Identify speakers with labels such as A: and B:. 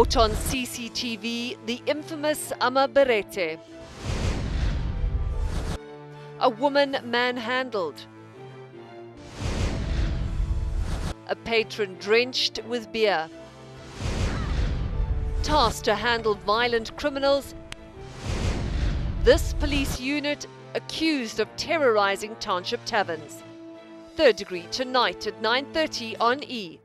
A: Caught on CCTV, the infamous Ama Berete. A woman manhandled. A patron drenched with beer. Tasked to handle violent criminals. This police unit accused of terrorizing township taverns. Third degree tonight at 9.30 on E!